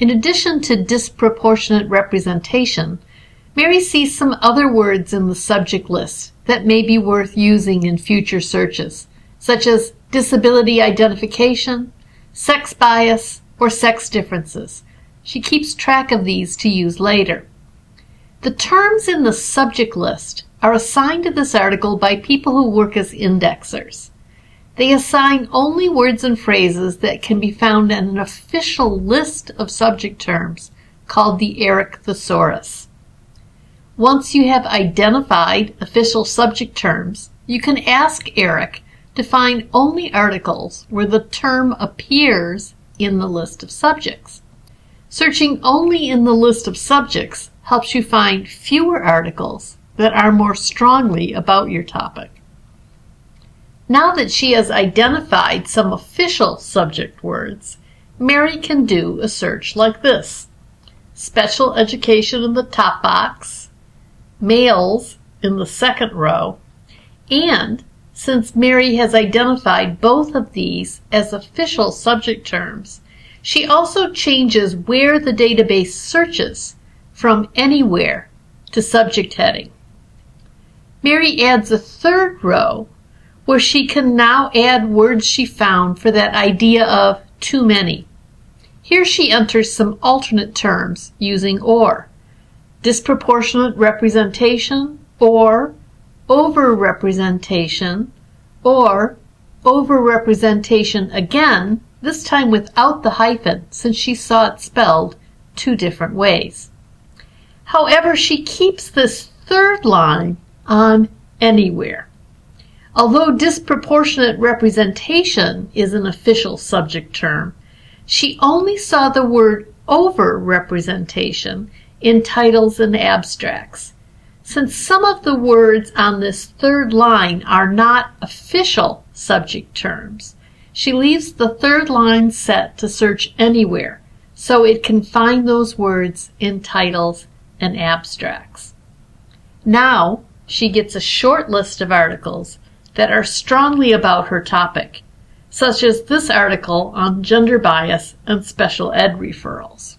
In addition to disproportionate representation, Mary sees some other words in the subject list that may be worth using in future searches, such as disability identification, sex bias, or sex differences. She keeps track of these to use later. The terms in the subject list are assigned to this article by people who work as indexers. They assign only words and phrases that can be found in an official list of subject terms called the ERIC Thesaurus. Once you have identified official subject terms, you can ask ERIC to find only articles where the term appears in the list of subjects. Searching only in the list of subjects helps you find fewer articles that are more strongly about your topic. Now that she has identified some official subject words, Mary can do a search like this. Special education in the top box, males in the second row, and since Mary has identified both of these as official subject terms, she also changes where the database searches from anywhere to subject heading. Mary adds a third row where she can now add words she found for that idea of too many. Here she enters some alternate terms using OR. Disproportionate representation or overrepresentation or overrepresentation again, this time without the hyphen since she saw it spelled two different ways. However, she keeps this third line on anywhere. Although disproportionate representation is an official subject term, she only saw the word over representation in titles and abstracts. Since some of the words on this third line are not official subject terms, she leaves the third line set to search anywhere so it can find those words in titles and abstracts. Now, she gets a short list of articles that are strongly about her topic, such as this article on gender bias and special ed referrals.